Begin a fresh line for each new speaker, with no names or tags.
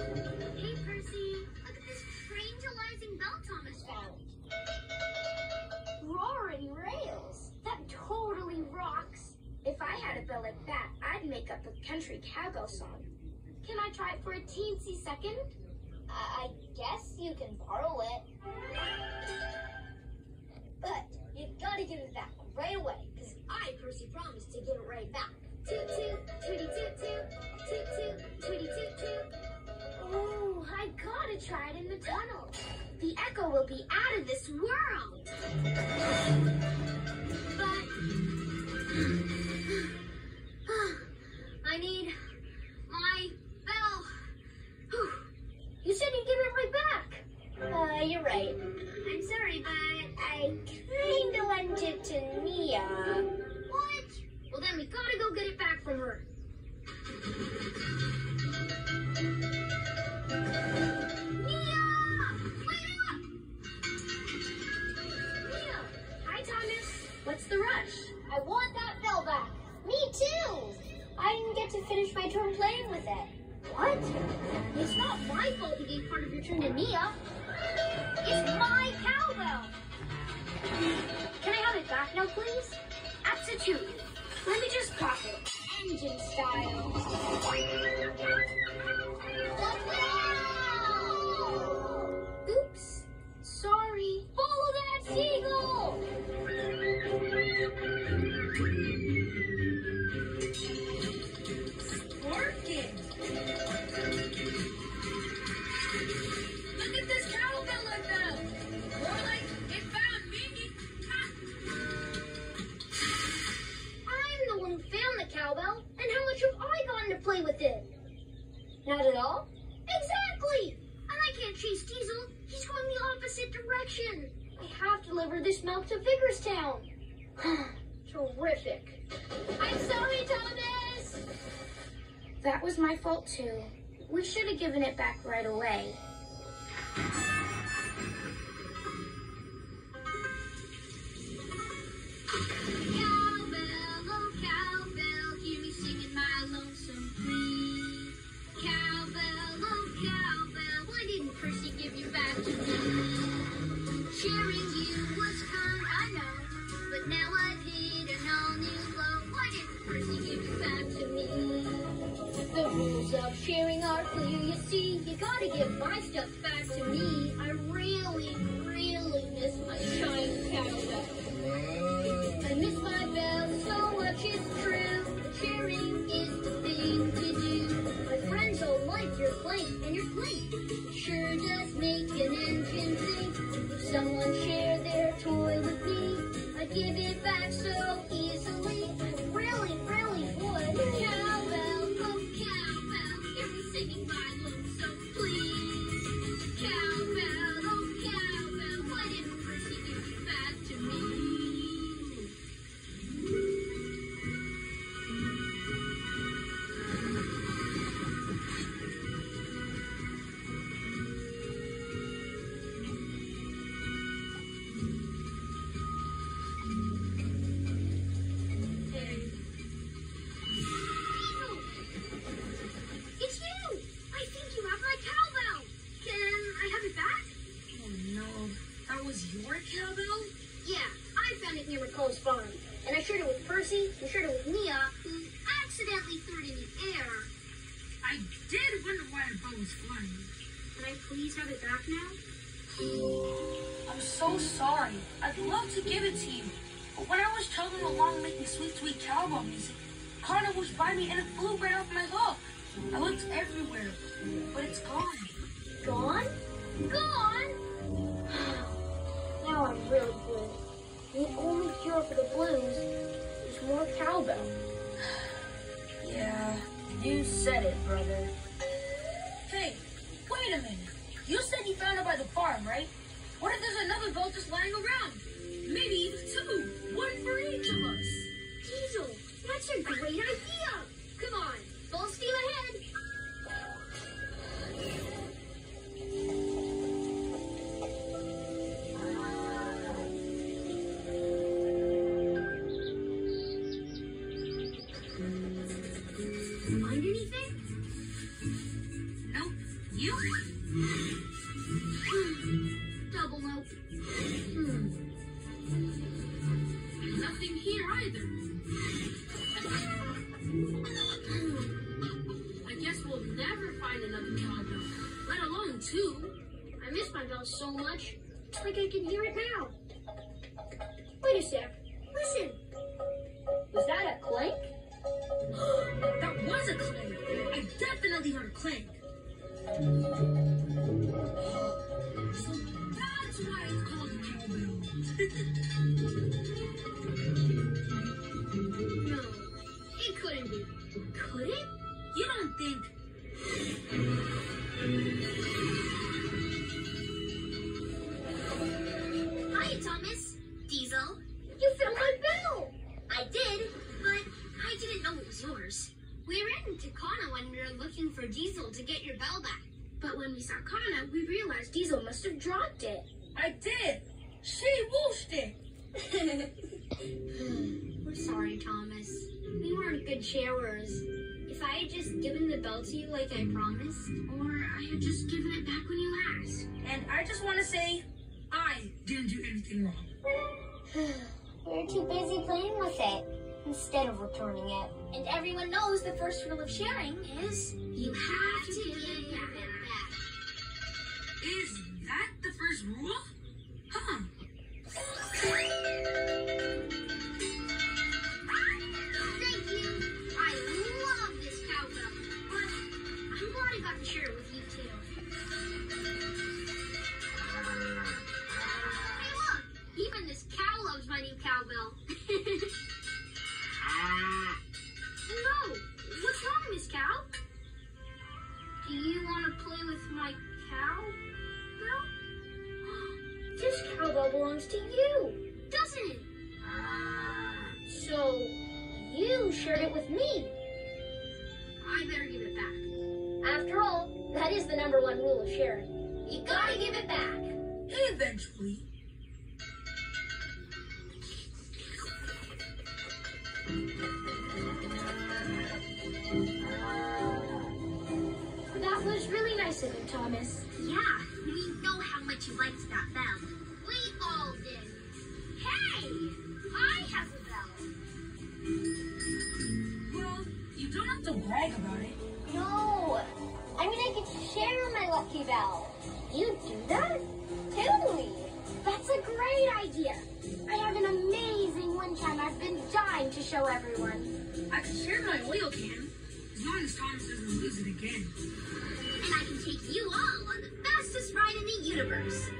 Hey, Percy. Look at this tranquilizing bell Thomas found.
Roaring rails. That totally rocks. If I had a bell like that, I'd make up a country cowbell song. Can I try it for a teensy second?
I, I guess you can borrow it. But you've gotta give it back right away, because I, Percy, promised to give it right back. Toot toot, tooty toot toot, toot toot, tooty toot toot.
Try it in the tunnel. The echo will be out of this world. But I need my bell. Whew. You said you'd give it right back.
Uh, you're right. I'm sorry, but I kinda lent it to Nia.
What? Well, then we gotta go get it back from her.
Finish my turn playing with it.
What? It's not my fault you gave part of your turn to Nia.
It's my cowbell.
Can I have it back now, please? Absolutely. Let me just pop it. Engine style. Oops. Sorry.
Follow that seagull.
Play with it?
Not at all.
Exactly! And I can't chase Diesel. He's going the opposite direction. I have to deliver this milk to Vicarstown. Terrific.
I'm sorry, Thomas.
That was my fault too. We should have given it back right away. See. You gotta give my stuff back to me. I really, really please have it back now?
I'm so sorry. I'd love to give it to you. But when I was chugging along making sweet, sweet cowbell music, Kana was by me and it flew right off my hook. I looked everywhere, but it's gone.
Gone? Gone? now I'm really blue. The only cure for the blues is more cowbell.
Yeah, you said it, brother. Hey, wait a minute. You said you found it by the farm, right? What if there's another bell just lying around? Maybe two. One for each of us.
Diesel, that's a great idea.
Two.
I miss my bell so much. It's like I can hear it now. Wait a sec. Listen. Was that a clank?
That was a clank. I definitely heard a clank. So that's why it's called a cowbell.
No, it couldn't be. Could it?
you don't think
know it was yours.
We ran into Kana when we were looking for Diesel to get your bell back. But when we saw Kana, we realized Diesel must have dropped it.
I did. She wooshed it.
We're sorry, Thomas. We weren't good sharers. If I had just given the bell to you like I promised, or I had just given it back when you asked.
And I just want to say, I didn't do anything wrong.
We were too busy playing with it instead of returning it. And everyone knows the first rule of sharing is
You have to give it back.
Is that the first rule?
Belongs to you, doesn't it? So, you shared it with me. I better give it back. After all, that is the number one rule of sharing. You gotta give it back.
Eventually.
That was really nice of you, Thomas.
Yeah, we know how much you liked that bell. Bell.
You do that?
Totally.
That's a great idea. I have an amazing one time I've been dying to show everyone.
I can share my oil can, as long as Thomas doesn't lose it again.
And I can take you all on the fastest ride in the universe.